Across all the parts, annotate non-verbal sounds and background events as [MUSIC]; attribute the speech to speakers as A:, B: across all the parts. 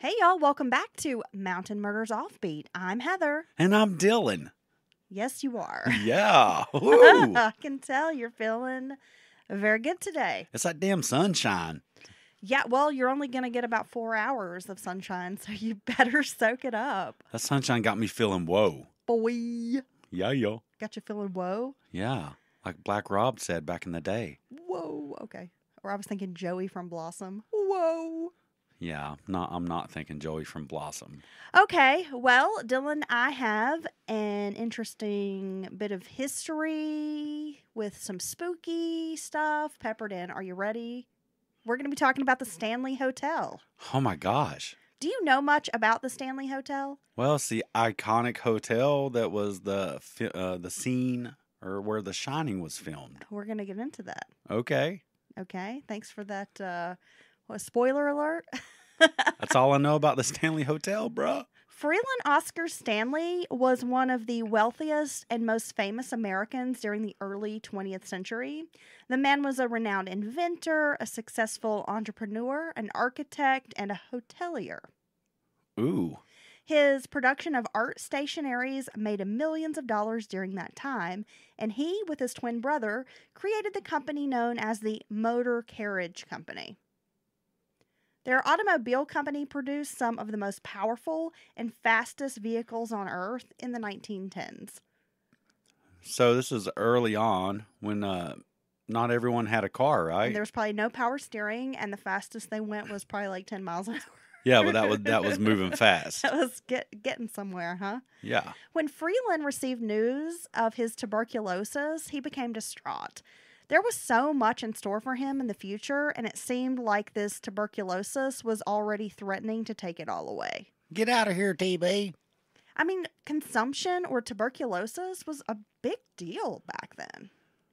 A: Hey, y'all, welcome back to Mountain Murders Offbeat. I'm Heather.
B: And I'm Dylan.
A: Yes, you are. [LAUGHS]
B: Yeah. [LAUGHS]
A: I can tell you're feeling very good today.
B: it's that damn sunshine.
A: Yeah, well, you're only going to get about four hours of sunshine, so you [LAUGHS] better soak it up.
B: That sunshine got me feeling whoa.
A: Boy,
B: Yeah, yo.
A: got you feeling whoa?
B: Yeah. Like Black Rob said back in the day.
A: Whoa, okay. Or I was thinking Joey from Blossom. Whoa.
B: Yeah. Not I'm not thinking Joey from Blossom.
A: Okay, well, Dylan, I have an interesting bit of history with some spooky stuff peppered in. Are you ready? We're going to be talking about the Stanley Hotel.
B: Oh my gosh.
A: Do you know much about the Stanley Hotel?
B: Well, it's the iconic hotel that was the uh, the scene or where The Shining was filmed.
A: We're going to get into that.
B: Okay.
A: Okay, thanks for that. Uh, what, spoiler alert.
B: That's all I know about the Stanley Hotel, bruh.
A: Freelan Oscar Stanley was one of the wealthiest and most famous Americans during the early 20th century. The man was a renowned inventor, a successful entrepreneur, an architect, and a hotelier.
B: Ooh.
A: His production of art stationaries made him millions of dollars during that time, and he, with his twin brother, created the company known as the Motor Carriage Company. Their automobile company produced some of the most powerful and fastest vehicles on Earth in the 1910s.
B: So this is early on when uh not everyone had a car, right?
A: And there was probably no power steering, and the fastest they went was probably like 10 miles an hour.
B: Yeah, but that was that was moving [LAUGHS] fast.
A: that was get, getting somewhere, huh?
B: Yeah.
A: When Freelan received news of his tuberculosis, he became distraught. There was so much in store for him in the future, and it seemed like this tuberculosis was already threatening to take it all away.
B: Get out of here, TB.
A: I mean, consumption or tuberculosis was a big deal back then.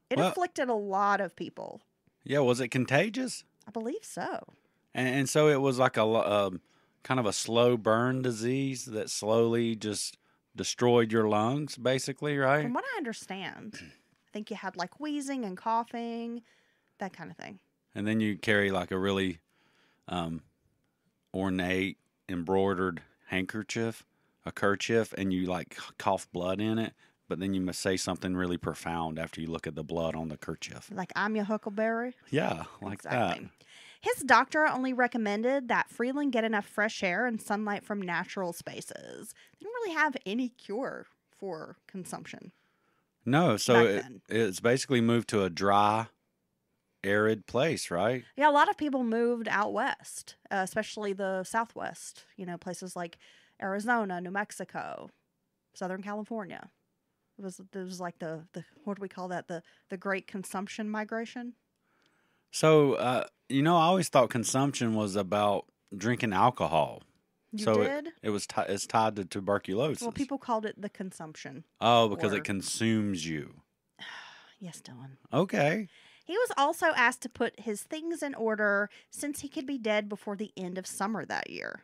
A: It
B: Well-
A: afflicted a lot of people.
B: Yeah, was it contagious?
A: I believe so.
B: And, and so it was like a um, kind of a slow burn disease that slowly just destroyed your lungs, basically, right?
A: From what I understand, I think you had like wheezing and coughing, that kind of thing.
B: And then you carry like a really um, ornate embroidered handkerchief, a kerchief, and you like cough blood in it. But then you must say something really profound after you look at the blood on the kerchief.
A: Like, I'm your huckleberry.
B: Yeah, like that.
A: His doctor only recommended that Freelan get enough fresh air and sunlight from natural spaces. They didn't really have any cure for consumption.
B: No, so it, it's basically moved to a dry, arid place, right?
A: Yeah, a lot of people moved out west, uh, especially the southwest, you know, places like Arizona, New Mexico, Southern California. It was it was like the, the what do we call that? The the great consumption migration.
B: So, uh, you know, I always thought consumption was about drinking alcohol.
A: You
B: so
A: did?
B: It, it was ti it's tied to tuberculosis.
A: well, people called it the consumption.
B: oh, because
A: or-
B: it consumes you. [SIGHS]
A: Yes, Dylan.
B: Okay.
A: He was also asked to put his things in order since he could be dead before the end of summer that year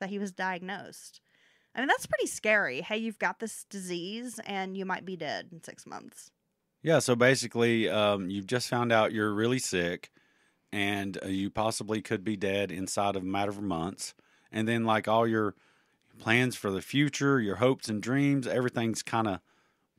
A: that he was diagnosed. I mean, that's pretty scary. Hey, you've got this disease and you might be dead in six months.
B: Yeah. So basically, um, you've just found out you're really sick, and uh, you possibly could be dead inside of a matter of months. And then, like all your plans for the future, your hopes and dreams, everything's kind of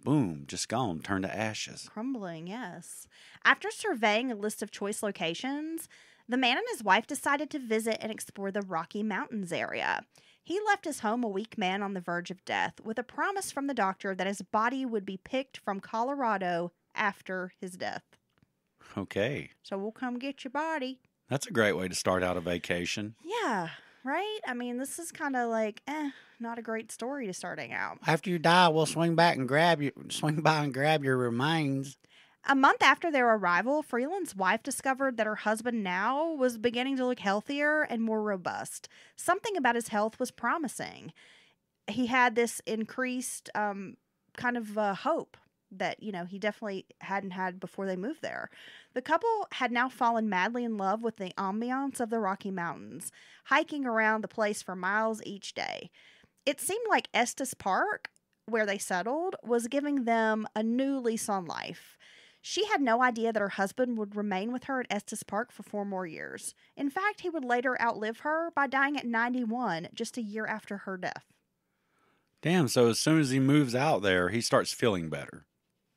B: boom, just gone, turned to ashes.
A: Crumbling, yes. After surveying a list of choice locations, the man and his wife decided to visit and explore the Rocky Mountains area. He left his home a weak man on the verge of death with a promise from the doctor that his body would be picked from Colorado after his death.
B: Okay.
A: So we'll come get your body.
B: That's a great way to start out a vacation.
A: Yeah, right? I mean, this is kind of like, eh, not a great story to starting out.
B: After you die, we'll swing back and grab you, [LAUGHS] swing by and grab your remains.
A: A month after their arrival, Freelan's wife discovered that her husband now was beginning to look healthier and more robust. Something about his health was promising. He had this increased um, kind of uh, hope that, you know, he definitely hadn't had before they moved there. The couple had now fallen madly in love with the ambiance of the Rocky Mountains, hiking around the place for miles each day. It seemed like Estes Park, where they settled, was giving them a new lease on life. She had no idea that her husband would remain with her at Estes Park for four more years. In fact, he would later outlive her by dying at 91, just a year after her death.
B: Damn. So as soon as he moves out there, he starts feeling better,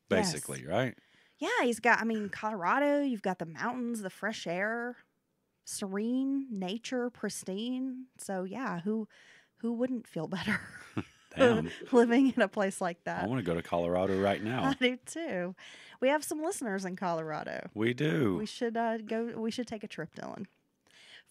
A: Yes.
B: basically, right?
A: Yeah, he's got, I mean, Colorado, you've got the mountains, the fresh air, serene nature, pristine. So, yeah, who who wouldn't feel better [LAUGHS] [LAUGHS] living in a place like that?
B: I want to go to Colorado right [LAUGHS] now.
A: I do too. We have some listeners in Colorado.
B: We do.
A: We should uh, go. We should take a trip, Dylan.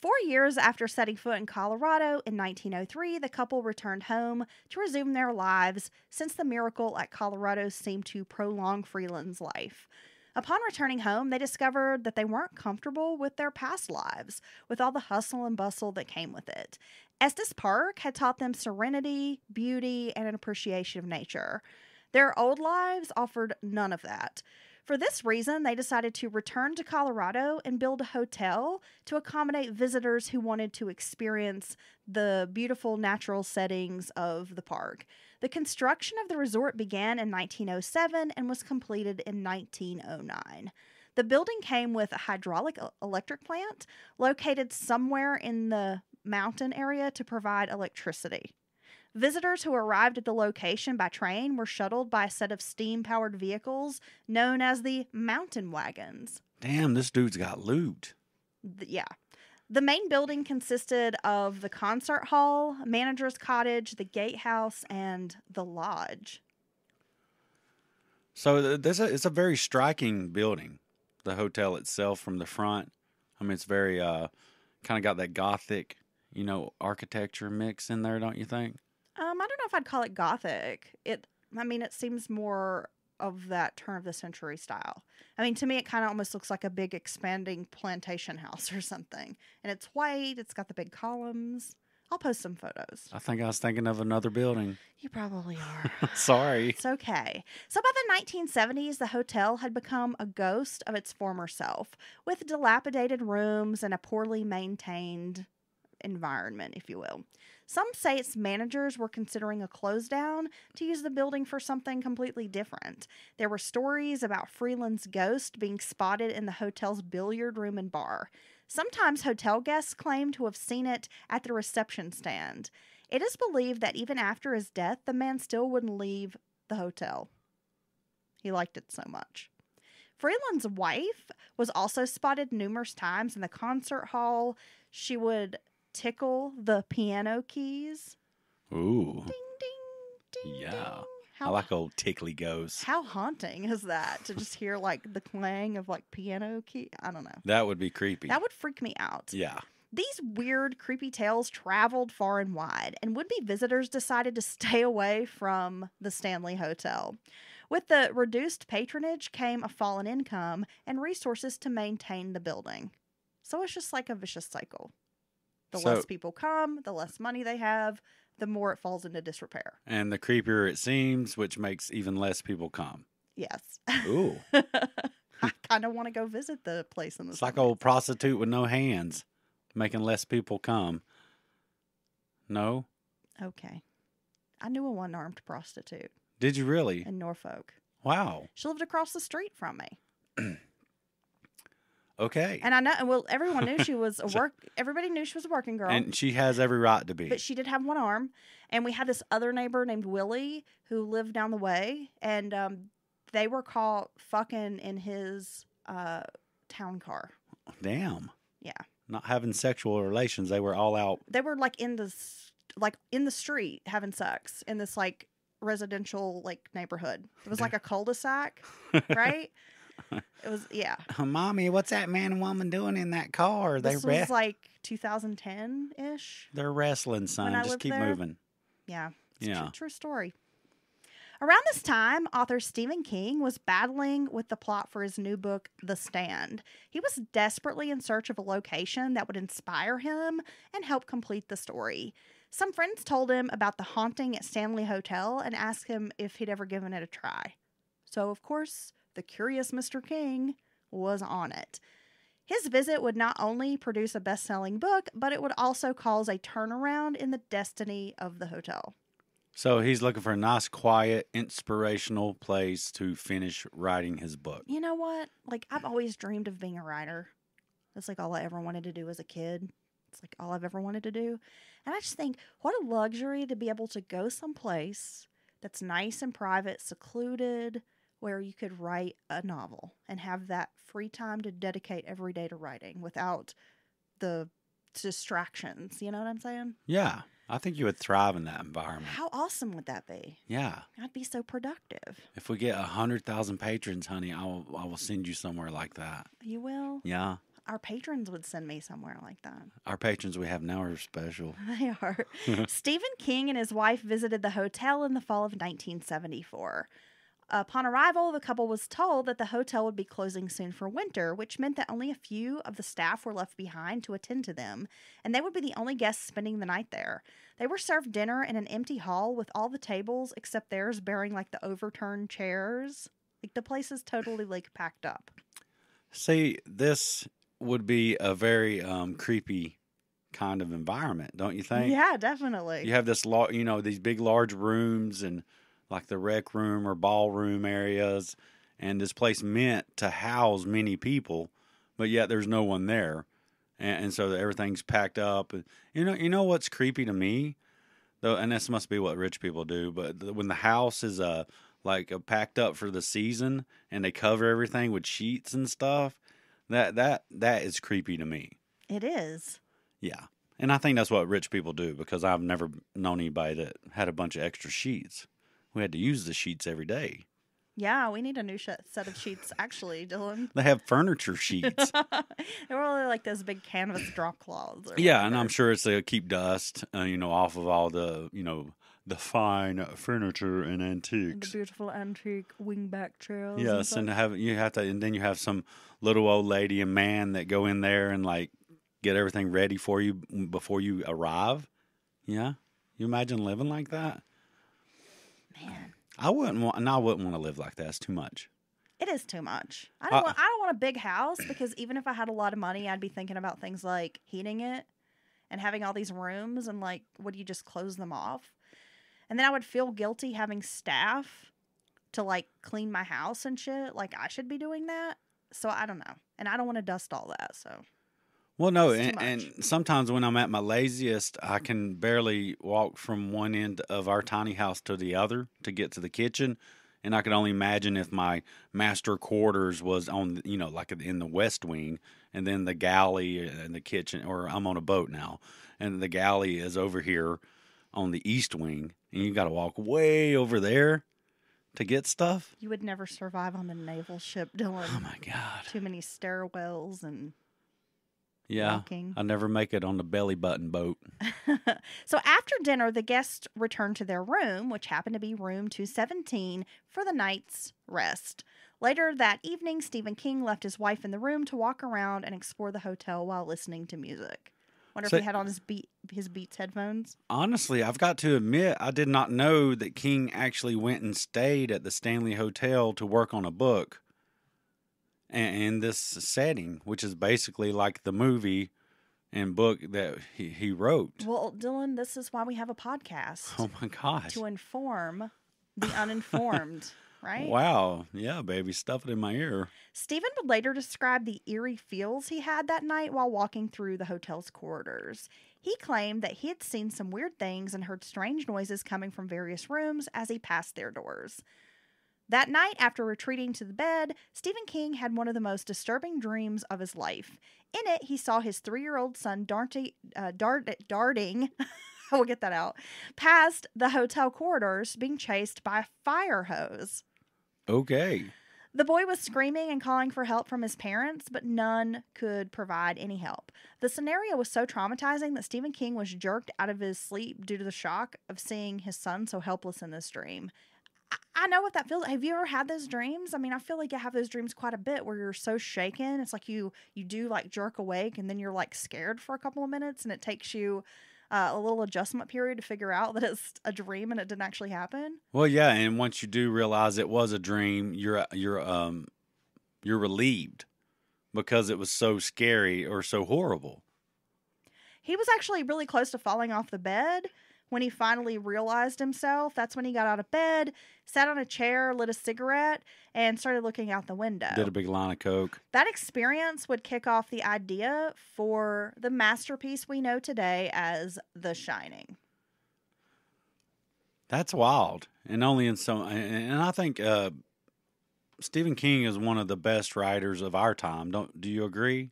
A: Four years after setting foot in Colorado in 1903, the couple returned home to resume their lives since the miracle at Colorado seemed to prolong Freelan's life. Upon returning home, they discovered that they weren't comfortable with their past lives, with all the hustle and bustle that came with it. Estes Park had taught them serenity, beauty, and an appreciation of nature. Their old lives offered none of that. For this reason, they decided to return to Colorado and build a hotel to accommodate visitors who wanted to experience the beautiful natural settings of the park. The construction of the resort began in 1907 and was completed in 1909. The building came with a hydraulic electric plant located somewhere in the mountain area to provide electricity. Visitors who arrived at the location by train were shuttled by a set of steam powered vehicles known as the mountain wagons.
B: Damn, this dude's got loot.
A: Th- yeah. The main building consisted of the concert hall, manager's cottage, the gatehouse, and the lodge.
B: So this a, it's a very striking building. The hotel itself from the front. I mean, it's very uh, kind of got that gothic, you know, architecture mix in there, don't you think?
A: Um, I don't know if I'd call it gothic. It, I mean, it seems more of that turn of the century style. I mean, to me, it kind of almost looks like a big expanding plantation [LAUGHS] house or something. And it's white. It's got the big columns. I'll post some photos.
B: I think I was thinking of another building.
A: You probably are. [LAUGHS]
B: Sorry.
A: It's okay. So by the 1970s, the hotel had become a ghost of its former self, with dilapidated rooms and a poorly maintained environment, if you will. Some say its managers were considering a close down to use the building for something completely different. There were stories about Freelan's ghost being spotted in the hotel's billiard room and bar. Sometimes hotel guests claim to have seen it at the reception stand. It is believed that even after his death, the man still wouldn't leave the hotel. He liked it so much. Freelan's wife was also spotted numerous times in the concert hall. She would tickle the piano keys.
B: Ooh,
A: Ding, ding, ding.
B: Yeah.
A: ding.
B: I like old tickly ghosts.
A: how haunting is that to just hear like the clang of like piano key? I don't know.
B: That would be creepy.
A: That would freak me out.
B: yeah.
A: These weird, creepy tales traveled far and wide, and would be visitors decided to stay away from the Stanley Hotel. With the reduced patronage came a fall in income and resources to maintain the building. So it's just like a vicious cycle. The
B: So-
A: less people come, the less money they have, the more it falls into disrepair.
B: And the creepier it seems, which makes even less people come.
A: Yes.
B: Ooh. [LAUGHS]
A: I kind of want to go visit the place in the
B: It's like
A: summer.
B: old prostitute with no hands, making less people come. No?
A: Okay. I knew a one armed prostitute
B: Did you really?
A: in Norfolk.
B: Wow.
A: She lived across the street from me. [CLEARS THROAT]
B: Okay.
A: And I know, well, everyone knew she was [LAUGHS] a work. Everybody knew she was a working girl,
B: And she has every right to be.
A: but she did have one arm. And we had this other neighbor named Willie who lived down the way, and um, they were caught fucking in his uh, town car.
B: Damn.
A: Yeah.
B: Not having sexual relations. They were all out.
A: They were like in this, like in the street having sex in this like residential like neighborhood. It was like a [LAUGHS] cul-de-sac, [LAUGHS] right? [LAUGHS] it was yeah. [LAUGHS]
B: Mommy, what's that man and woman doing in that car? They
A: This
B: re-
A: was like 2010 ish.
B: They're wrestling, son. Just keep
A: there.
B: moving.
A: Yeah. It's a
B: Yeah.
A: true, true story. Around this time, author Stephen King was battling with the plot for his new book, The Stand. He was desperately in search of a location that would inspire him and help complete the story. Some friends told him about the haunting at Stanley Hotel and asked him if he'd ever given it a try. So, of course, the curious Mr. King was on it. His visit would not only produce a best selling book, but it would also cause a turnaround in the destiny of the hotel.
B: So he's looking for a nice, quiet, inspirational place to finish writing his book.
A: You know what? Like I've always dreamed of being a writer. That's like all I ever wanted to do as a kid. It's like all I've ever wanted to do. And I just think what a luxury to be able to go someplace that's nice and private, secluded, where you could write a novel and have that free time to dedicate every day to writing without the distractions. You know what I'm saying?
B: Yeah, I think you would thrive in that environment.
A: How awesome would that be?
B: Yeah.
A: I'd be so productive.
B: If we get a hundred thousand patrons, honey, I will I will send you somewhere like that.
A: You will?
B: Yeah.
A: Our patrons would send me somewhere like that.
B: Our patrons we have now are special. [LAUGHS]
A: They are. [LAUGHS] Stephen King and his wife visited the hotel in the fall of 1974. Upon arrival, the couple was told that the hotel would be closing soon for winter, which meant that only a few of the staff were left behind to attend to them, and they would be the only guests spending the night there. They were served dinner in an empty hall with all the tables except theirs bearing like the overturned chairs. Like the place is totally like packed up.
B: See, this would be a very um, creepy kind of environment, don't you think?
A: Yeah, definitely.
B: You have this, lar- you know, these big, large rooms and like the rec room or ballroom areas, and this place meant to house many people, but yet there's no one there, and, and so everything's packed up. You know, you know what's creepy to me, though, and this must be what rich people do. But when the house is uh like uh, packed up for the season and they cover everything with sheets and stuff, that that that is creepy to me.
A: It is.
B: Yeah. And I think that's what rich people do because I've never known anybody that had a bunch of extra sheets. We had to use the sheets every day.
A: Yeah, we need a new sh- set of sheets, actually, Dylan.
B: They have furniture sheets. [LAUGHS]
A: They're really like those big canvas drop cloths. or
B: yeah, and. I'm sure it's to keep dust, uh, you know, off of all the, you know, the fine furniture and
A: And the
B: antiques.
A: beautiful antique wingback chairs.
B: Yes, and have you have to, and then you have some little old lady and man that go in there and like get everything ready for you before you arrive. Yeah, you imagine living like that?
A: Man,
B: I wouldn't want, and I wouldn't want to live like that. It's too much.
A: it is too much. I don't
B: Uh,
A: want. I don't want a big house because even if I had a lot of money, I'd be thinking about things like heating it and having all these rooms and like, would you just close them off? And then I would feel guilty having staff to like clean my house and shit. Like I should be doing that. So I don't know, and I don't want to dust all that. So
B: Well, no, and, and sometimes when I'm at my laziest, I can barely walk from one end of our tiny house to the other to get to the kitchen, and I can only imagine if my master quarters was on, you know, like in the west wing, and then the galley and the kitchen, or I'm on a boat now, and the galley is over here on the east wing, and you got to walk way over there to get stuff.
A: you would never survive on the naval ship, [LAUGHS] Dylan.
B: Oh my god!
A: Too many stairwells and
B: Yeah,
A: walking.
B: I never make it on the belly button boat. [LAUGHS]
A: so after dinner, the guests returned to their room, which happened to be room 217, for the night's rest. Later that evening, Stephen King left his wife in the room to walk around and explore the hotel while listening to music. Wonder
B: So-
A: if he had on his beat his Beats headphones.
B: Honestly, I've got to admit, I did not know that King actually went and stayed at the Stanley Hotel to work on a book in this setting, which is basically like the movie and book that he, he wrote.
A: Well, Dylan, this is why we have a podcast
B: Oh my gosh.
A: to inform the uninformed, [LAUGHS] right?
B: Wow. Yeah, baby, stuff it in my ear.
A: Stephen would later describe the eerie feels he had that night while walking through the hotel's corridors. He claimed that he had seen some weird things and heard strange noises coming from various rooms as he passed their doors. That night, after retreating to the bed, Stephen King had one of the most disturbing dreams of his life. In it, he saw his three year old son darting, uh, dart, darting, [LAUGHS] I will get that out, past the hotel corridors, being chased by a fire hose.
B: Okay.
A: The boy was screaming and calling for help from his parents, but none could provide any help. The scenario was so traumatizing that Stephen King was jerked out of his sleep due to the shock of seeing his son so helpless in this dream. I- know what that feels. Have you ever had those dreams? I mean, I feel like I have those dreams quite a bit where you're so shaken. It's like you you do like jerk awake and then you're like scared for a couple of minutes and it takes you uh, a little adjustment period to figure out that it's a dream and it didn't actually happen.
B: Well, yeah, and once you do realize it was a dream, you're you're um you're relieved because it was so scary or so horrible.
A: He was actually really close to falling off the bed, when he finally realized himself, that's when he got out of bed, sat on a chair, lit a cigarette, and started looking out the window.
B: Did a big line of coke.
A: That experience would kick off the idea for the masterpiece we know today as The Shining.
B: That's wild, and only in some. And and I think uh, Stephen King is one of the best writers of our time. Don't do you agree?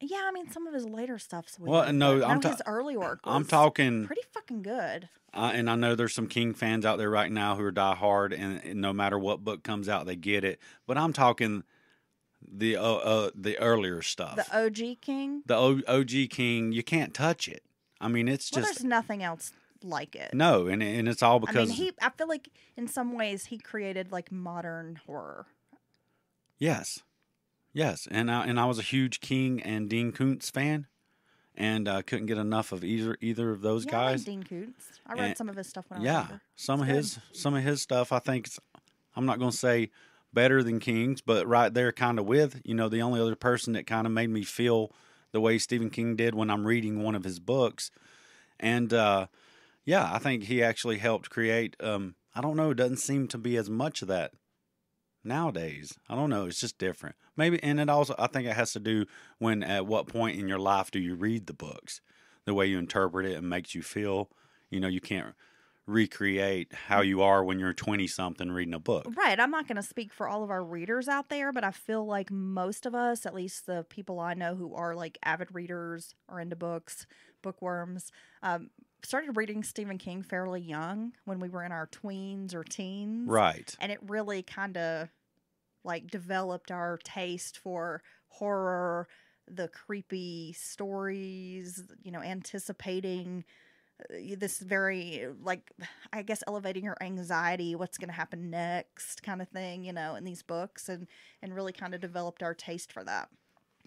A: Yeah, I mean, some of his later stuff's weird.
B: Well, no,
A: but
B: I'm ta-
A: his early work.
B: I'm talking,
A: pretty fucking good.
B: uh, and I know there's some King fans out there right now who are die hard, and, and no matter what book comes out, they get it. But I'm talking the uh, uh, the earlier stuff.
A: The OG King.
B: the o- OG King, you can't touch it. I mean, it's
A: Well,
B: just
A: there's nothing else like it.
B: no, and and it's all
A: I
B: because
A: mean, he. I feel like in some ways he created like modern horror.
B: yes, yes, and I, and I was a huge King and Dean Koontz fan, and uh, couldn't get enough of either either of those
A: yeah, I like
B: guys.
A: Dean Koontz. I read
B: And-
A: some of his stuff when I was
B: yeah, some of
A: It's
B: his some of his stuff I think it's, I'm not going to say better than King's, but right there kind of with you know the only other person that kind of made me feel the way Stephen King did when I'm reading one of his books, and uh, yeah, I think he actually helped create. Um, I don't know, it doesn't seem to be as much of that nowadays. I don't know, it's just different. Maybe, and it also I think it has to do when at what point in your life do you read the books, the way you interpret it and makes you feel. You know, you can't recreate how you are when you're 20 something reading a book.
A: Right. I'm not going to speak for all of our readers out there, but I feel like most of us, at least the people I know who are like avid readers or into books, bookworms, um, started reading Stephen King fairly young when we were in our tweens or teens.
B: Right.
A: And it really kind of like developed our taste for horror, the creepy stories, you know, anticipating uh, this very like i guess elevating your anxiety what's going to happen next kind of thing you know in these books and and really kind of developed our taste for that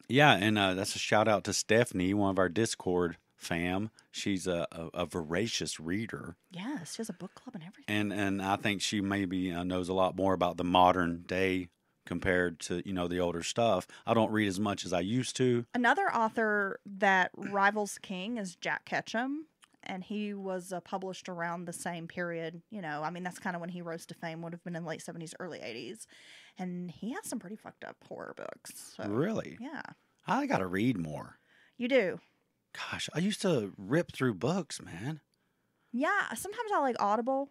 B: Yeah, and uh, that's a shout out to Stephanie, one of our Discord fam. She's a, a, a voracious reader,
A: yeah she has a book club and everything
B: and and I think she maybe uh, knows a lot more about the modern day compared to you know the older stuff. I don't read as much as I used to.
A: another author that rivals king is jack ketchum and he was uh, published around the same period you know i mean that's kind of when he rose to fame would have been in the late 70s early 80s and he has some pretty fucked up horror books so
B: Really,
A: yeah
B: I got to read more.
A: you do
B: Gosh, I used to rip through books, man.
A: yeah sometimes i like audible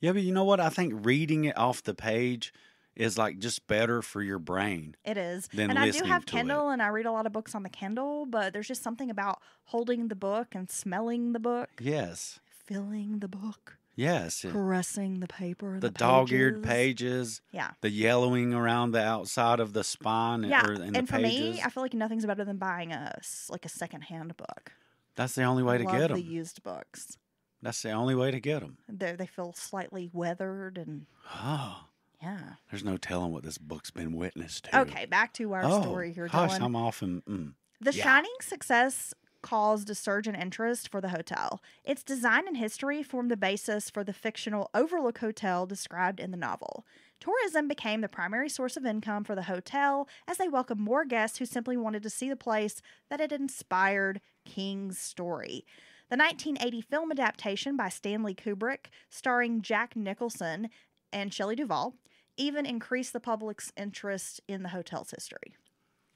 B: Yeah, but you know what? I think reading it off the page is like just better for your brain.
A: It is.
B: than
A: and I do have Kindle and I read a lot of books on the Kindle, but there's just something about holding the book and smelling the book,
B: Yes,
A: filling the book,
B: yes.
A: caressing the paper.
B: the
A: The,
B: dog-eared
A: pages.
B: pages,
A: Yeah.
B: the yellowing around the outside of the spine and,
A: Yeah.
B: or
A: and
B: the
A: for
B: pages.
A: me, I feel like nothing's better than buying a like a secondhand book.
B: That's the only way
A: I
B: to get
A: the
B: them.
A: used books.
B: That's the only way to get them.
A: They they feel slightly weathered and
B: Oh,
A: yeah.
B: there's no telling what this book's been witness to.
A: Okay, back to our
B: oh,
A: story here,
B: Gosh,
A: Dylan.
B: I'm off and mm.
A: The
B: Yeah.
A: Shining success caused a surge in interest for the hotel. Its design and history formed the basis for the fictional Overlook Hotel described in the novel. Tourism became the primary source of income for the hotel as they welcomed more guests who simply wanted to see the place that had inspired King's story. The 1980 film adaptation by Stanley Kubrick, starring Jack Nicholson and Shelley Duvall, even increased the public's interest in the hotel's history.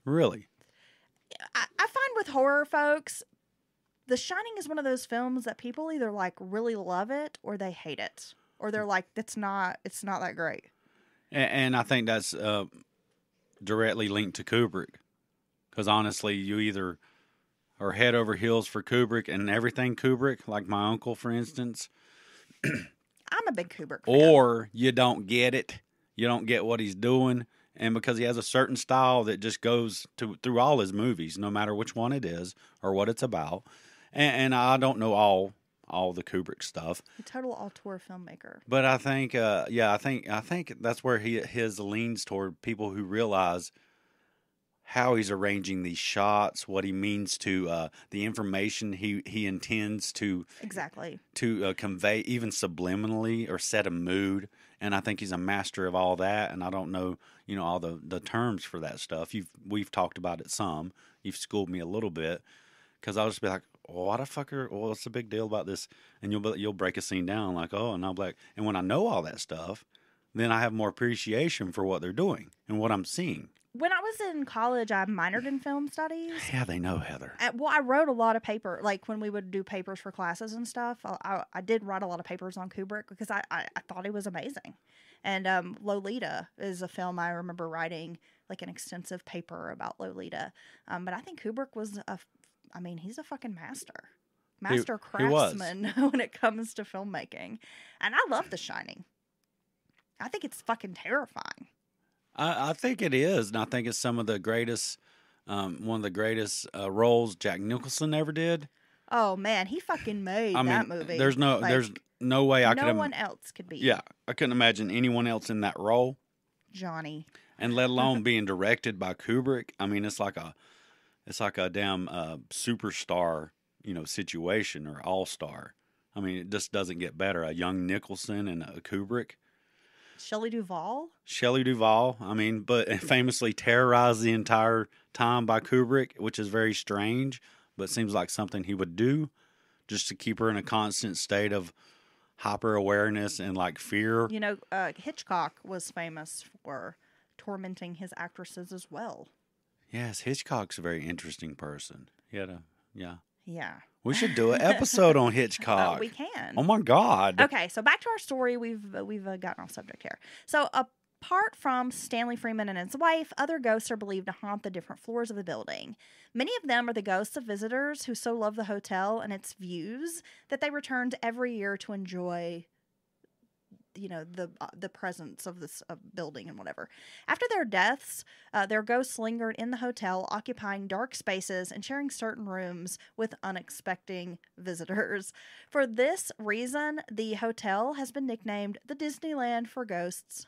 B: really.
A: I, I find with horror folks, The Shining is one of those films that people either like really love it or they hate it. Or they're like, it's not it's not that great.
B: And, and I think that's uh, directly linked to Kubrick, because honestly, you either are head over heels for Kubrick and everything Kubrick, like my uncle, for instance,
A: I'm a big Kubrick fan.
B: or you don't get it. You don't get what he's doing, and because he has a certain style that just goes to through all his movies, no matter which one it is or what it's about. And, and I don't know all all the Kubrick stuff,
A: a total auteur filmmaker.
B: but I think, uh, yeah, I think I think that's where he his leans toward people who realize how he's arranging these shots, what he means to uh, the information he he intends to
A: Exactly.
B: to uh, convey even subliminally or set a mood and i think he's a master of all that and i don't know you know all the the terms for that stuff you've we've talked about it some you've schooled me a little bit because i'll just be like what the fucker? Well, what's the big deal about this? And you'll you'll break a scene down like, oh, and I'll be like, and when I know all that stuff, then I have more appreciation for what they're doing and what I'm seeing.
A: When I was in college, I minored in film studies.
B: Yeah, they know Heather.
A: Uh, well, I wrote a lot of paper, like when we would do papers for classes and stuff. I, I, I did write a lot of papers on Kubrick because I, I, I thought he was amazing. And um, Lolita is a film I remember writing like an extensive paper about Lolita. Um, but I think Kubrick was a, I mean, he's a fucking master, master
B: he
A: craftsman [LAUGHS] when it comes to filmmaking. And I love The Shining. I think it's fucking terrifying.
B: I, I think it is, and I think it's some of the greatest, um, one of the greatest uh, roles Jack Nicholson ever did.
A: Oh man, he fucking made
B: I mean,
A: that movie.
B: there's no,
A: Like,
B: there's no way I
A: no
B: could. im-
A: one else could be.
B: yeah, I couldn't imagine anyone else in that role,
A: Johnny.
B: and let [LAUGHS] alone being directed by Kubrick. I mean, it's like a, it's like a damn uh, superstar, you know, situation or all star. I mean, it just doesn't get better. A young Nicholson and a Kubrick.
A: Shelley Duvall.
B: Shelley Duvall, I mean, but [LAUGHS] famously terrorized the entire time by Kubrick, which is very strange, but seems like something he would do just to keep her in a constant state of hyper awareness and like fear.
A: You know, uh, Hitchcock was famous for tormenting his actresses as well.
B: Yes, Hitchcock's a very interesting person. He had a, yeah.
A: Yeah.
B: We should do an episode on [LAUGHS]
A: Uh,
B: Hitchcock.
A: we can.
B: oh my God.
A: Okay, so back to our story. We've uh, we've uh, gotten off subject here. So apart from Stanley Freeman and his wife, other ghosts are believed to haunt the different floors of the building. Many of them are the ghosts of visitors who so love the hotel and its views that they returned every year to enjoy you know the uh, the presence of this uh, building and whatever. After their deaths, uh, their ghosts lingered in the hotel, occupying dark spaces and sharing certain rooms with unexpected visitors. For this reason, the hotel has been nicknamed the Disneyland for ghosts.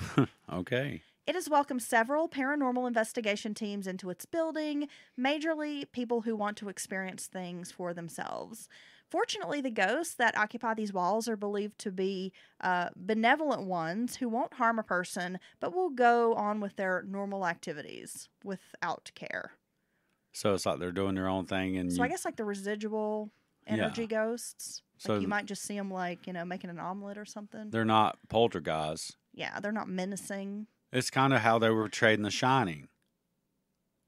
A: [LAUGHS]
B: okay.
A: It has welcomed several paranormal investigation teams into its building, majorly people who want to experience things for themselves. Fortunately, the ghosts that occupy these walls are believed to be uh, benevolent ones who won't harm a person but will go on with their normal activities without care.
B: So it's like they're doing their own thing, and
A: So
B: you,
A: I guess like the residual
B: Yeah.
A: energy ghosts.
B: So
A: you might just see them like, you know, making an omelet or something.
B: they're not poltergeists.
A: Yeah, they're not menacing.
B: It's kind of how they were trading The Shining.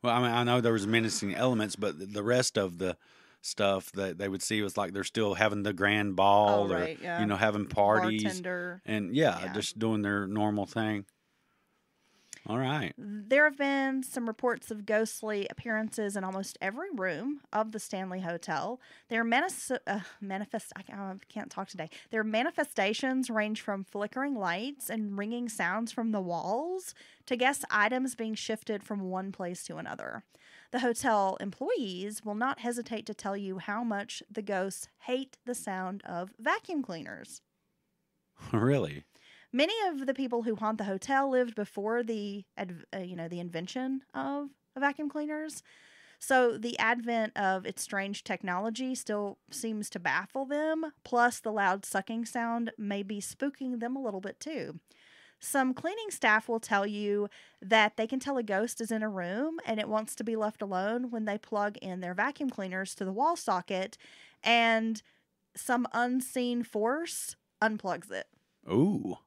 B: Well, I mean, I know there was menacing elements, but the rest of the stuff that they would see was like they're still having the grand ball,
A: oh,
B: or
A: right, yeah.
B: you know, having parties,
A: Bartender.
B: and yeah,
A: Yeah.
B: just doing their normal thing. All right,
A: There have been some reports of ghostly appearances in almost every room of the Stanley Hotel. Their manis- uh, manifest I can't- I can't talk today. Their manifestations range from flickering lights and ringing sounds from the walls to guest items being shifted from one place to another. The hotel employees will not hesitate to tell you how much the ghosts hate the sound of vacuum cleaners. [LAUGHS]
B: really?
A: Many of the people who haunt the hotel lived before the uh, you know the invention of vacuum cleaners. So the advent of its strange technology still seems to baffle them. Plus, the loud sucking sound may be spooking them a little bit too. Some cleaning staff will tell you that they can tell a ghost is in a room and it wants to be left alone when they plug in their vacuum cleaners to the wall socket and some unseen force unplugs it.
B: Ooh,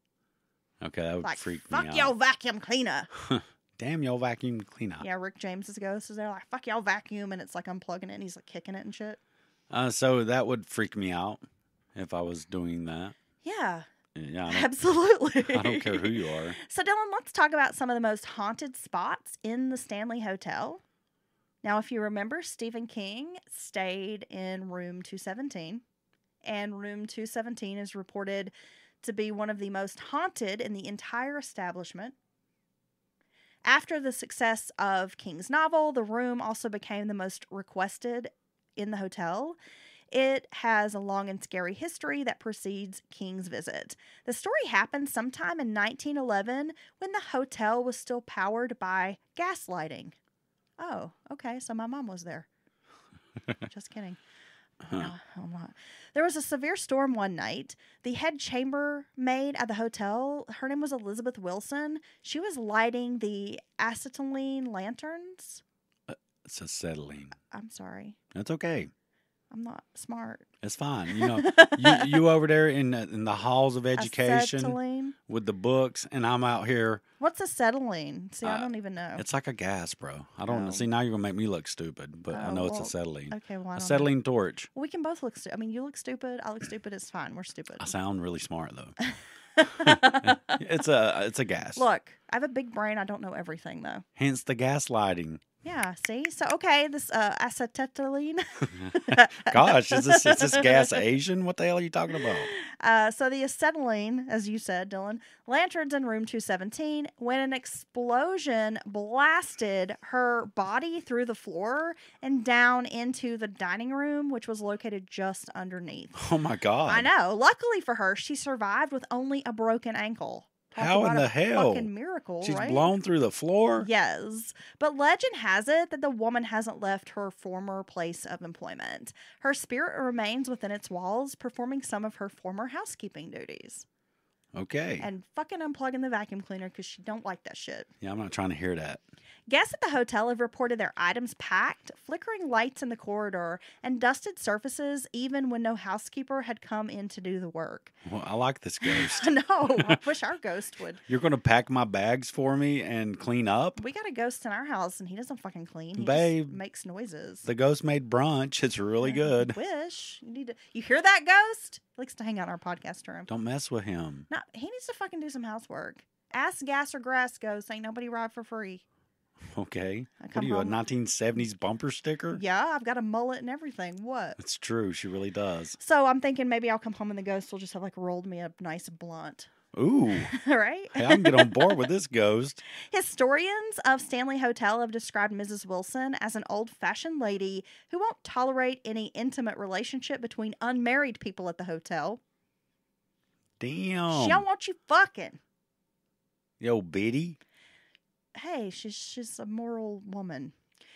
B: okay, that would
A: Like,
B: freak
A: fuck
B: me out.
A: Fuck your vacuum cleaner. [LAUGHS]
B: Damn your vacuum cleaner.
A: Yeah, Rick James's ghost is there like, fuck y'all vacuum, and it's like unplugging it and he's like kicking it and shit.
B: Uh, so that would freak me out if I was doing that.
A: Yeah,
B: Yeah, I
A: absolutely. [LAUGHS]
B: I don't care who you are.
A: So, Dylan, let's talk about some of the most haunted spots in the Stanley Hotel. Now, if you remember, Stephen King stayed in room 217, and room 217 is reported to be one of the most haunted in the entire establishment. After the success of King's novel, the room also became the most requested in the hotel. It has a long and scary history that precedes King's visit. The story happened sometime in 1911 when the hotel was still powered by gas lighting. Oh, okay. So my mom was there. [LAUGHS] Just kidding. No, I'm not. There was a severe storm one night. The head chambermaid at the hotel, her name was Elizabeth Wilson. She was lighting the acetylene lanterns.
B: Uh, it's acetylene.
A: I'm sorry.
B: That's okay.
A: I'm not smart.
B: It's fine. You know, [LAUGHS] you, you over there in the, in the halls of education
A: Acetylene.
B: with the books, and I'm out here.
A: What's a acetylene? See, I
B: Uh,
A: don't even know.
B: It's like a gas, bro. I don't
A: Oh.
B: see now. You're gonna make me look stupid, but I
A: Oh,
B: know it's acetylene.
A: Okay, well, I don't know.
B: Acetylene torch.
A: We can both look stupid. I mean, you look stupid. I look stupid. It's fine. We're stupid.
B: I sound really smart though. [LAUGHS] [LAUGHS] it's a it's a gas.
A: Look, I have a big brain. I don't know everything though.
B: Hence the gaslighting.
A: Yeah. See. So okay, this uh, acetylene. [LAUGHS]
B: Gosh, is this is this gas Asian? What the hell are you talking about?
A: Uh, so the acetylene, as you said, Dylan, lanterns in room 217, when an explosion blasted her body through the floor and down into the dining room, which was located just underneath.
B: Oh my god!
A: I know. Luckily for her, she survived with only a broken ankle.
B: How in the hell?
A: Fucking miracle,
B: She's
A: right?
B: blown through the floor.
A: Yes. But legend has it that the woman hasn't left her former place of employment. Her spirit remains within its walls, performing some of her former housekeeping duties.
B: Okay.
A: And fucking unplugging the vacuum cleaner because she don't like that shit.
B: yeah, I'm not trying to hear that.
A: Guests at the hotel have reported their items packed, flickering lights in the corridor, and dusted surfaces even when no housekeeper had come in to do the work.
B: Well, I like this ghost.
A: no, [LAUGHS] I [LAUGHS] wish our ghost would.
B: You're gonna pack my bags for me and clean up.
A: We got a ghost in our house and he doesn't fucking clean. He
B: Babe,
A: makes noises.
B: The ghost made brunch. It's really
A: Yeah,
B: good.
A: Wish you need to. You hear that ghost? He likes to hang out in our podcast room.
B: Don't mess with him.
A: No, he needs to fucking do some housework. Ask gas or grass ghost. Ain't nobody ride for free. [LAUGHS]
B: Okay. What are you, a 1970s bumper sticker?
A: Yeah, I've got a mullet and everything. What?
B: It's true. She really does.
A: So I'm thinking maybe I'll come home and the ghost will just have like rolled me a nice blunt.
B: Ooh. [LAUGHS]
A: right?
B: Hey, I can get on board with this [LAUGHS] ghost.
A: Historians of Stanley Hotel have described Mrs. Wilson as an old fashioned lady who won't tolerate any intimate relationship between unmarried people at the hotel.
B: Damn.
A: She don't want you fucking.
B: Yo, Biddy.
A: hey, she's she's a moral woman.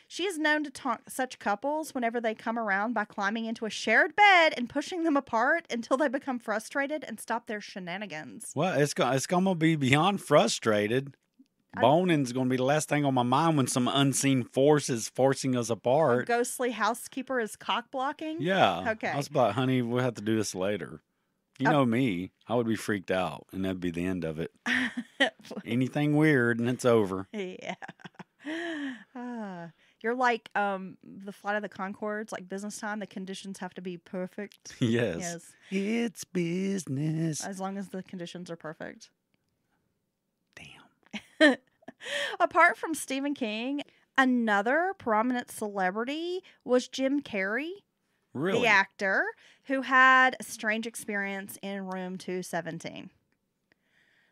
A: She is known to taunt such couples whenever they come around by climbing into a shared bed and pushing them apart until they become frustrated and stop their shenanigans.
B: Well, it's gonna it's gonna be beyond frustrated.
A: I-
B: Boning's gonna be the last thing on my mind when some unseen force is forcing us
A: A
B: apart.
A: ghostly housekeeper is cock blocking.
B: Yeah.
A: Okay.
B: I was about, honey, we'll have to do this later. You
A: Oh.
B: know me. I would be freaked out, and that'd be the end of it. [LAUGHS] Anything weird, and it's over.
A: yeah. [LAUGHS] Ah, you're like um the flight of the Conchords, like business time. The conditions have to be perfect. [LAUGHS]
B: yes.
A: Yes,
B: It's business.
A: as long as the conditions are perfect.
B: Damn.
A: Apart from Stephen King, another prominent celebrity was Jim Carrey,
B: Really?
A: the actor who had a strange experience in room 217.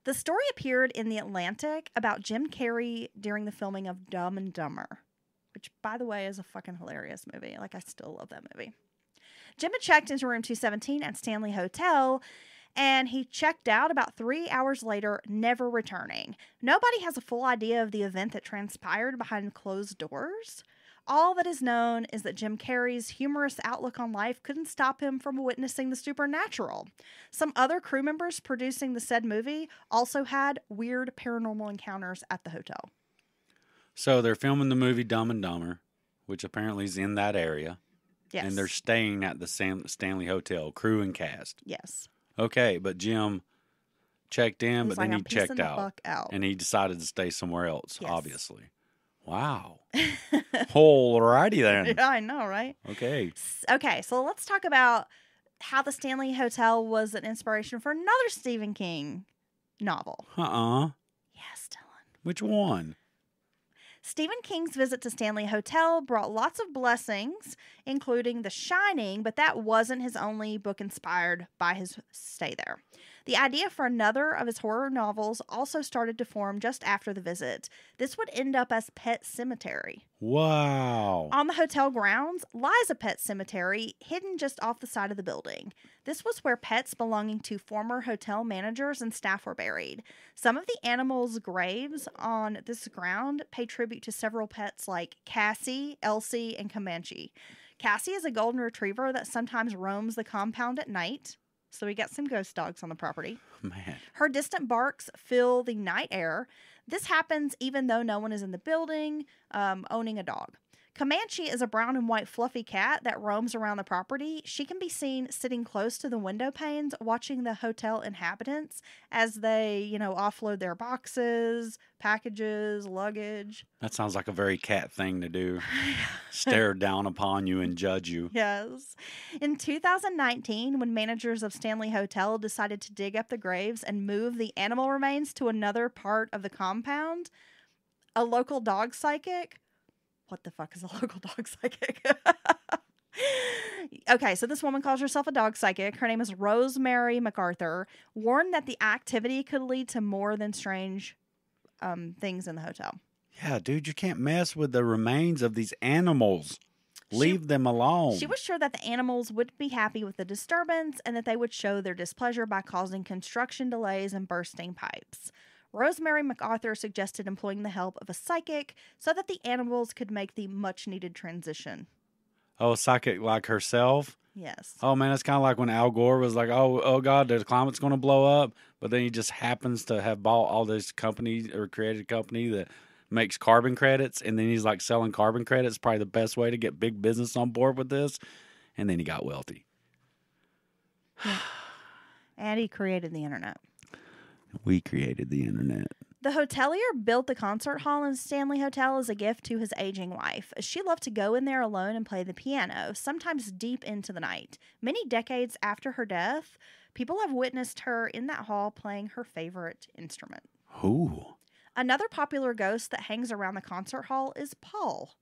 A: The story appeared in The Atlantic about Jim Carrey during the filming of Dumb and Dumber, which, by the way, is a fucking hilarious movie. Like, I still love that movie. Jim had checked into room 217 at Stanley Hotel and he checked out about three hours later, never returning. Nobody has a full idea of the event that transpired behind closed doors. All that is known is that Jim Carrey's humorous outlook on life couldn't stop him from witnessing the supernatural. Some other crew members producing the said movie also had weird paranormal encounters at the hotel.
B: So they're filming the movie Dumb and Dumber, which apparently is in that area,
A: Yes.
B: and they're staying at the Sam- Stanley Hotel, crew and cast.
A: yes.
B: Okay, but Jim checked in,
A: He's
B: but
A: like,
B: then he
A: "I'm peacing
B: checked
A: the
B: out,
A: fuck out.
B: and he decided to stay somewhere else.
A: Yes.
B: Obviously. Wow. [LAUGHS] Alrighty then.
A: yeah, I know, right?
B: Okay.
A: Okay, so let's talk about how the Stanley Hotel was an inspiration for another Stephen King novel.
B: Uh uh
A: Yes, Dylan.
B: Which one?
A: Stephen King's visit to Stanley Hotel brought lots of blessings, including The Shining, but that wasn't his only book inspired by his stay there. The idea for another of his horror novels also started to form just after the visit. This would end up as Pet Sematary.
B: Wow.
A: On the hotel grounds lies a pet cemetery hidden just off the side of the building. This was where pets belonging to former hotel managers and staff were buried. Some of the animals' graves on this ground pay tribute to several pets like Cassie, Elsie, and Comanche. Cassie is a golden retriever that sometimes roams the compound at night. So we got some ghost dogs on the property.
B: Man.
A: Her distant barks fill the night air. This happens even though no one is in the building um, owning a dog. Comanche is a brown and white fluffy cat that roams around the property. She can be seen sitting close to the window panes watching the hotel inhabitants as they, you know, offload their boxes, packages, luggage.
B: That sounds like a very cat thing to do. [LAUGHS] Stare down upon you and judge you.
A: Yes. In 2019, when managers of Stanley Hotel decided to dig up the graves and move the animal remains to another part of the compound, a local dog psychic. What the fuck is a [LAUGHS] local dog psychic? okay, so this woman calls herself a dog psychic. Her name is Rosemary MacArthur. Warned that the activity could lead to more than strange um, things in the hotel.
B: Yeah, dude, you can't mess with the remains of these animals.
A: She-
B: Leave them alone.
A: She was sure that the animals would be happy with the disturbance and that they would show their displeasure by causing construction delays and bursting pipes. Rosemary MacArthur suggested employing the help of a psychic so that the animals could make the much needed transition.
B: oh, psychic like herself.
A: Yes.
B: Oh man, it's kind of like when Al Gore was like, "Oh, oh God, the climate's going to blow up," but then he just happens to have bought all this company or created a company that makes carbon credits, and then he's like selling carbon credits. Probably the best way to get big business on board with this, and then he got wealthy. [SIGHS]
A: And he created the internet.
B: We created the internet.
A: The hotelier built the concert hall in Stanley Hotel as a gift to his aging wife. She loved to go in there alone and play the piano, sometimes deep into the night. Many decades after her death, people have witnessed her in that hall playing her favorite instrument.
B: Who?
A: Another popular ghost that hangs around the concert hall is Paul.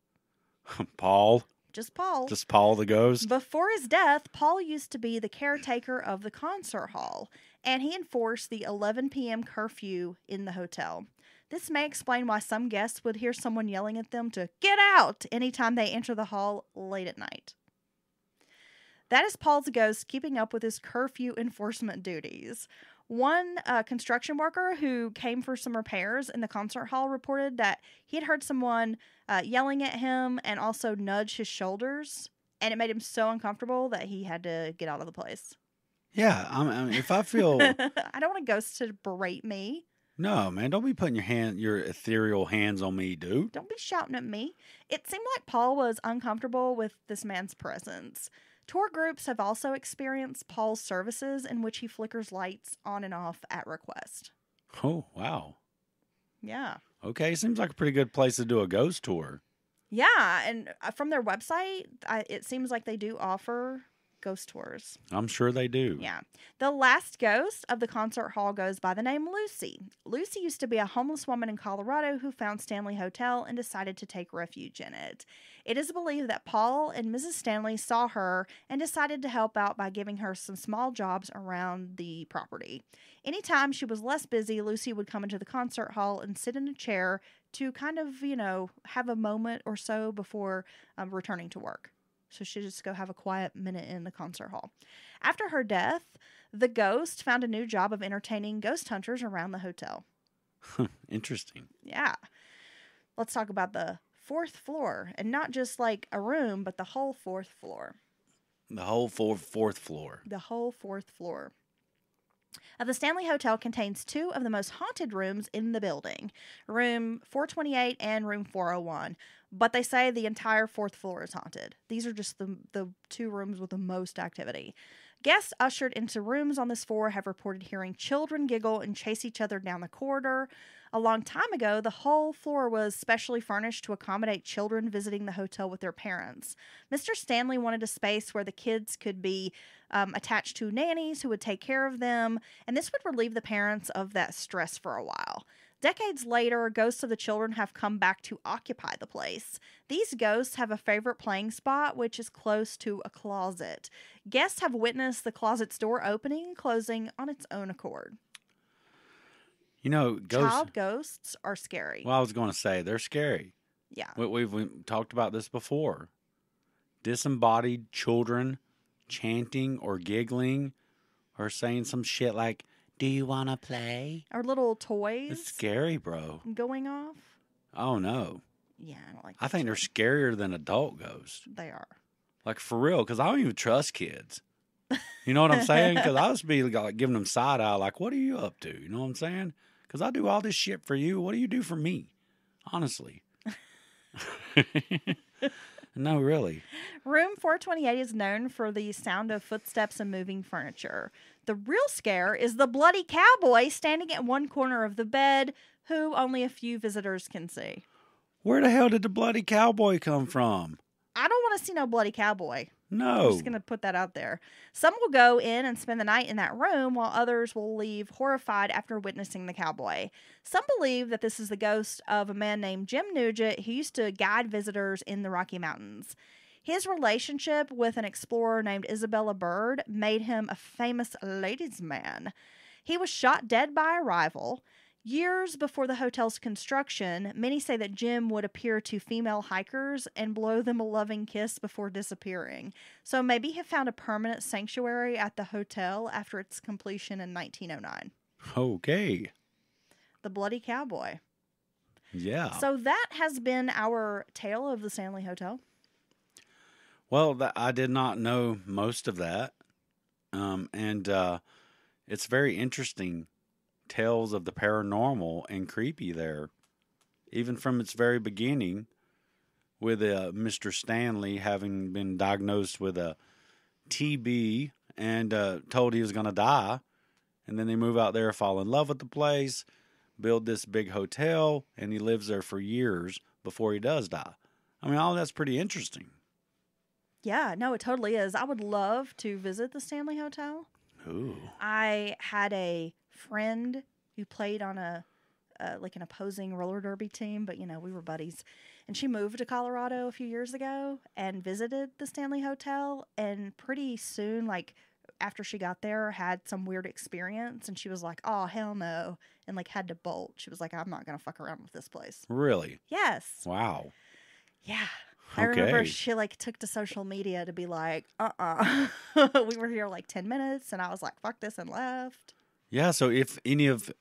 A: [LAUGHS]
B: Paul,
A: Just Paul.
B: just Paul the ghost.
A: Before his death, Paul used to be the caretaker of the concert hall, and he enforced the 11 p.m. curfew in the hotel. This may explain why some guests would hear someone yelling at them to get out anytime they enter the hall late at night. That is Paul's ghost keeping up with his curfew enforcement duties. One uh, construction worker who came for some repairs in the concert hall reported that he had heard someone uh, yelling at him and also nudge his shoulders, and it made him so uncomfortable that he had to get out of the place.
B: Yeah, I mean, I mean, if I [LAUGHS] feel
A: I don't want a ghost to berate me.
B: no, man, don't be putting your hand, your ethereal hands on me, dude.
A: Don't be shouting at me. It seemed like Paul was uncomfortable with this man's presence. Tour groups have also experienced Paul's services in which he flickers lights on and off at request.
B: Oh wow.
A: Yeah.
B: Okay, seems like a pretty good place to do a ghost tour.
A: Yeah. And uh, from their website, I, it seems like they do offer ghost tours.
B: I'm sure they do.
A: Yeah. The last ghost of the concert hall goes by the name Lucy. Lucy used to be a homeless woman in Colorado who found Stanley Hotel and decided to take refuge in it. It is believed that Paul and Mrs. Stanley saw her and decided to help out by giving her some small jobs around the property. Anytime she was less busy, Lucy would come into the concert hall and sit in a chair to kind of, you know, have a moment or so before um, returning to work. So she just go have a quiet minute in the concert hall. After her death, the ghost found a new job of entertaining ghost hunters around the hotel.
B: Interesting.
A: Yeah. Let's talk about the fourth floor and not just like a room, but the whole fourth floor.
B: The whole four, fourth floor.
A: The whole fourth floor. Uh, the Stanley Hotel contains two of the most haunted rooms in the building room 428 and room 401. But they say the entire fourth floor is haunted. These are just the, the two rooms with the most activity. Guests ushered into rooms on this floor have reported hearing children giggle and chase each other down the corridor. A long time ago, the whole floor was specially furnished to accommodate children visiting the hotel with their parents. Mr. Stanley wanted a space where the kids could be um, attached to nannies who would take care of them, and this would relieve the parents of that stress for a while. Decades later, ghosts of the children have come back to occupy the place. These ghosts have a favorite playing spot, which is close to a closet. Guests have witnessed the closet's door opening and closing on its own accord.
B: You know, ghosts.
A: Child ghosts are scary.
B: Well, I was going to say they're scary.
A: yeah.
B: We, we've, we've talked about this before. Disembodied children chanting or giggling or saying some shit like, Do you want to play?
A: Our little toys
B: It's scary, bro.
A: going off.
B: Oh, no.
A: Yeah, I don't like.
B: I think they're scarier than adult ghosts.
A: They are.
B: Like, for real, because I don't even trust kids. You know what I'm saying? Because I was be like giving them side eye, like, What are you up to? You know what I'm saying? Because I do all this shit for you. What do you do for me? Honestly. [LAUGHS] no, really.
A: Room 428 is known for the sound of footsteps and moving furniture. The real scare is the bloody cowboy standing at one corner of the bed, who only a few visitors can see.
B: Where the hell did the bloody cowboy come from?
A: I don't want to see no bloody cowboy. I'm
B: No.
A: just going to put that out there. Some will go in and spend the night in that room, while others will leave horrified after witnessing the cowboy. Some believe that this is the ghost of a man named Jim Nugent who used to guide visitors in the Rocky Mountains. His relationship with an explorer named Isabella Bird made him a famous ladies' man. He was shot dead by a rival. Years before the hotel's construction, many say that Jim would appear to female hikers and blow them a loving kiss before disappearing. So maybe he found a permanent sanctuary at the hotel after its completion in 1909.
B: Okay.
A: The Bloody Cowboy.
B: Yeah.
A: So that has been our tale of the Stanley Hotel.
B: Well, th- I did not know most of that. Um, and uh, it's very interesting tales of the paranormal and creepy there, even from its very beginning, with uh, Mr. Stanley having been diagnosed with a TB and uh, told he was going to die. And then they move out there, fall in love with the place, build this big hotel, and he lives there for years before he does die. I mean, all that's pretty interesting.
A: Yeah, no, it totally is. I would love to visit the Stanley Hotel.
B: Ooh.
A: I had a friend who played on a uh, like an opposing roller derby team, but you know we were buddies. And she moved to Colorado a few years ago and visited the Stanley Hotel. And pretty soon, like after she got there, had some weird experience. And she was like, "Oh hell no!" and like had to bolt. She was like, "I'm not gonna fuck around with this place."
B: Really?
A: Yes,
B: Wow.
A: yeah. I remember she like took to social media to be like, "Uh uh [LAUGHS] we were here like ten minutes, and I was like, "Fuck this," and left.
B: Yeah. So if any of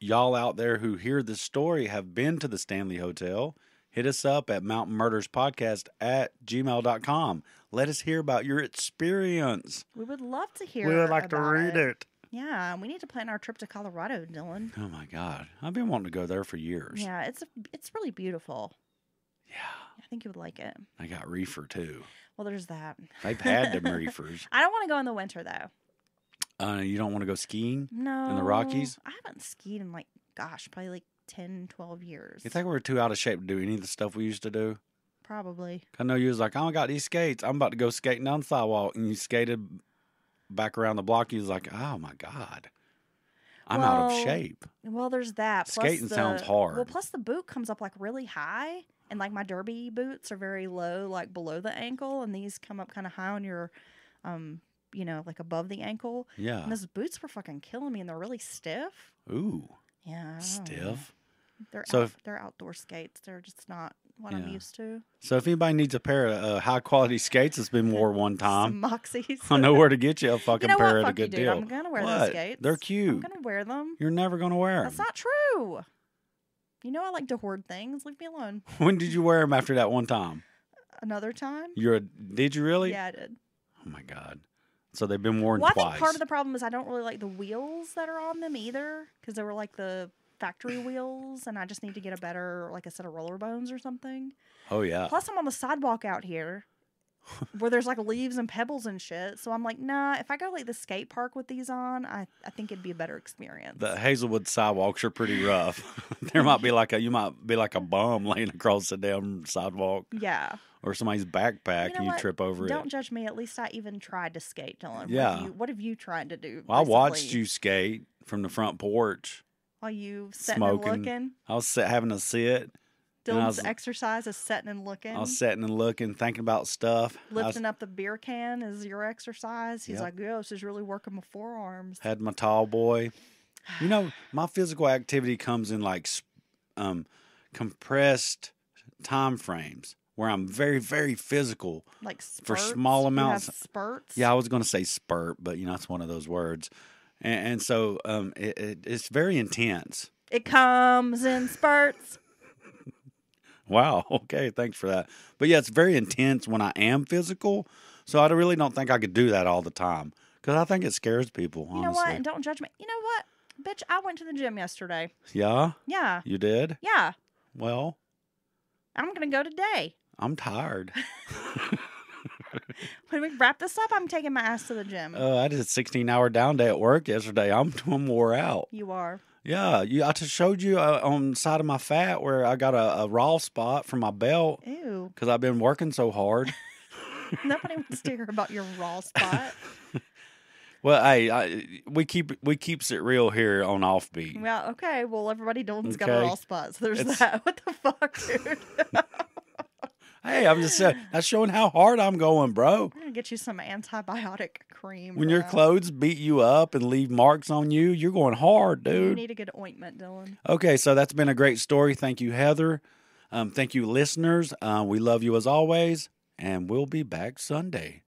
B: y'all out there who hear this story have been to the Stanley Hotel, hit us up at Mountain Murders Podcast at gmail.com. Let us hear about your experience.
A: We would love to hear.
B: we would like to
A: about
B: read it.
A: Yeah, we need to plan our trip to Colorado, Dylan.
B: Oh my God. I've been wanting to go there for years.
A: Yeah, it's it's really beautiful.
B: Yeah.
A: I think you would like it.
B: I got reefer too.
A: Well, there's that.
B: They've had them [LAUGHS] reefers.
A: I don't want to go in the winter though.
B: Uh, you don't want to go skiing?
A: No.
B: In the Rockies?
A: I haven't skied in like, gosh, probably like 10, 12 years.
B: You think we're too out of shape to do any of the stuff we used to do?
A: Probably.
B: I know you was like, oh, I got these skates. I'm about to go skating down the sidewalk. And you skated back around the block. You was like, oh my God. I'm out of shape.
A: Well, there's that. Plus
B: Skating
A: the,
B: sounds
A: Well, plus the boot comes up like really high, and like my derby boots are very low, like below the ankle, and these come up kind of high on your, um, you know, like above the ankle.
B: Yeah.
A: And those boots were fucking killing me, and they're really stiff.
B: Ooh,
A: Yeah. I don't know.
B: stiff.
A: They're
B: So
A: out,
B: if-
A: they're outdoor skates. They're just not what I'm used to.
B: So if anybody needs a pair of uh, high quality skates that's been wore one [LAUGHS] time,
A: Some Moxies.
B: I know where to get you a fucking [LAUGHS]
A: you know
B: pair
A: what?
B: at a
A: Fuck you,
B: good
A: dude.
B: deal.
A: I'm gonna wear
B: what?
A: those skates.
B: They're cute.
A: I'm gonna wear them.
B: You're never gonna wear them.
A: That's not true. You know I like to hoard things. Leave me alone. [LAUGHS]
B: when did you wear them after that one time?
A: Another time.
B: You're a, did you really?
A: Yeah, I did.
B: Oh my god. So they've been worn
A: Well, I think part of the problem is I don't really like the wheels that are on them either because they were like the factory [CLEARS THROAT] wheels, and I just need to get a better, like a set of roller bones or something.
B: oh yeah.
A: Plus, I'm on the sidewalk out here where there's like leaves and pebbles and shit. So I'm like, nah, if I go like the skate park with these on, I, I think it'd be a better experience.
B: The Hazelwood sidewalks are pretty rough. [LAUGHS] there might be like a you might be like a bum laying across the damn sidewalk
A: yeah.
B: or somebody's backpack
A: You know
B: and you
A: what?
B: trip over it.
A: Don't judge me. At least I even tried to skate, Dylan. What
B: Yeah.
A: have you, what have you tried to do?
B: Well, I watched you skate from the front porch.
A: while you sitting
B: smoking.
A: and looking.
B: I was sit, having a sit.
A: Dylan's
B: was-
A: exercise is sitting and looking.
B: I was sitting and looking, thinking about stuff. I was-
A: Lifting up the beer can is your exercise. He's
B: Yep.
A: like, "Yo, this is really working my forearms."
B: had my tall boy. You know, [SIGHS] my physical activity comes in like um, compressed time frames where I'm very, very physical.
A: Like
B: For
A: spurts?
B: small
A: You have
B: amounts-
A: spurts.
B: Yeah, I was going to say spurt, but you know, it's one of those words. And, and so um, it, it, it's very intense.
A: It comes in spurts.
B: Wow. [LAUGHS] Okay. Thanks for that. But yeah, it's very intense when I am physical. So I really don't think I could do that all the time because I think it scares people. Honestly.
A: You know what? And don't judge me. You know what, bitch? I went to the gym yesterday.
B: Yeah,
A: Yeah,
B: you did.
A: yeah.
B: Well,
A: I'm gonna go today.
B: I'm tired. [LAUGHS] [LAUGHS]
A: When we wrap this up, I'm taking my ass to the gym.
B: Uh, I did a 16 hour down day at work yesterday. I'm, I'm wore out.
A: you are.
B: Yeah, you. I just showed you uh, on the side of my fat where I got a, a raw spot from my belt
A: Ew.
B: because I've been working so hard. [LAUGHS]
A: Nobody wants to hear about your raw spot. [LAUGHS]
B: well, hey, I, we keep we keeps it real here on Offbeat.
A: well, okay. Well, everybody Dylan's got a raw spot, so there's
B: It's-
A: that. [LAUGHS] What the fuck, dude?
B: Hey, I'm just saying that's showing how hard I'm going, bro.
A: I'm gonna get you some antibiotic cream.
B: When
A: for
B: your clothes beat you up and leave marks on you, you're going hard, dude.
A: you need a good ointment, Dylan.
B: Okay, so that's been a great story. Thank you, Heather. Um, thank you, listeners. Uh, we love you as always, and we'll be back Sunday.